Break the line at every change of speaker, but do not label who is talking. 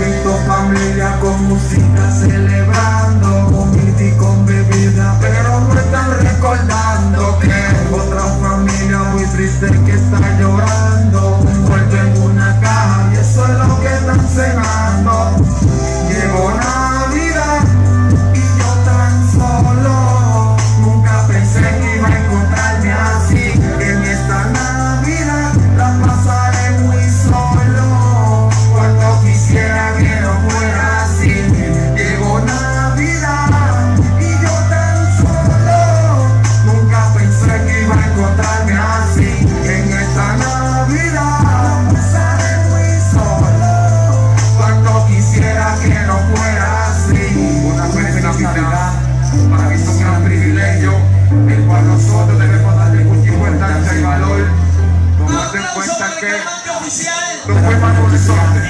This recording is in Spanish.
Perrito, familia con música celebrando Comida con bebida pero no están recordando Que otra familia muy triste que está llorando Envuelto en una caja y eso es lo que están cenando. igual nosotros debemos darle mucha importancia y valor, tomando en cuenta que
no
fue más horizonte.